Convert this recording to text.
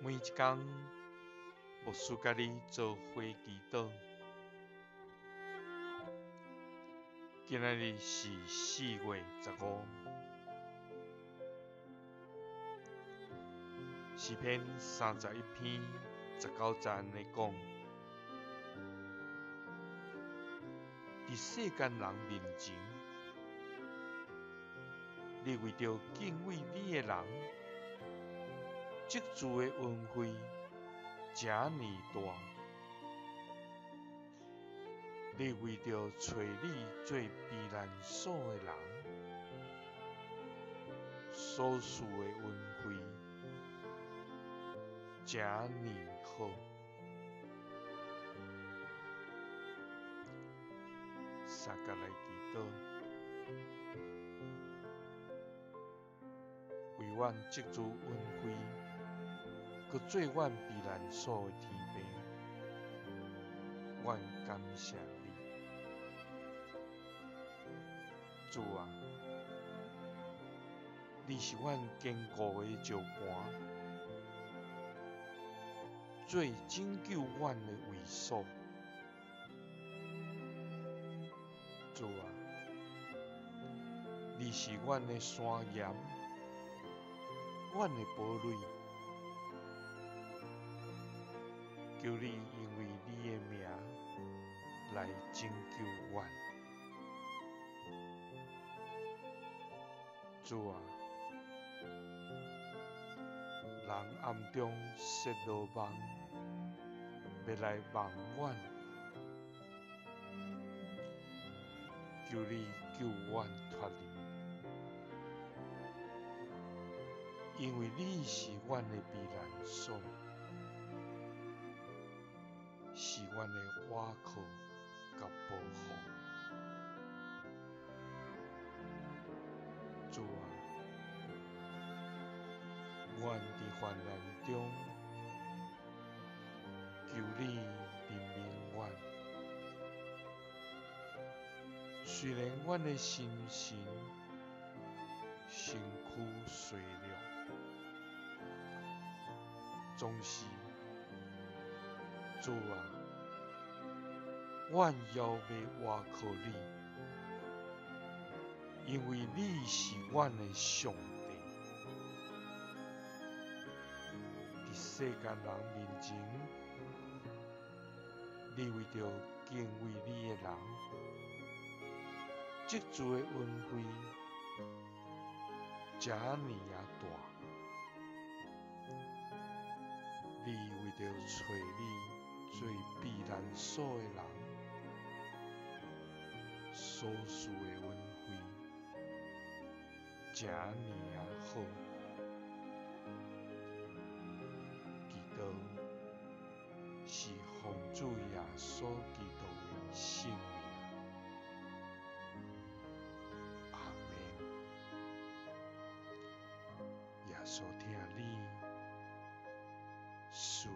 每一天，牧师甲你做花祈祷。今仔日是四月十五，视频三十一篇十九章的讲：伫世间人面前，你为着敬畏你的人，积聚的恩惠诚尼大。你为着找你做避难所的人，所需的恩惠诚尼好。三甲来祈祷，为阮积聚恩惠，搁做阮避难所的天父，阮感谢你。主啊，你是阮坚固的石盘，最拯救阮的位所。主啊，你是阮的山岩，阮的堡垒，求你因为你的名来拯救阮。主啊，人暗中失落网，要来网阮，求你救阮脱离，因为你是阮的避难所，阮的倚靠甲保护。主啊，阮伫患难中求你怜悯阮。虽然阮的心神身躯衰弱，总是主啊，阮要要倚靠你。因为你是阮的上帝，伫世间人面前，你为着敬畏你的人，积聚的恩惠，遮尔啊大，你为着找你最避难所的人，所需的恩惠，遮尔啊好。祈祷是奉主耶稣基督的圣名，阿门。耶稣听你，属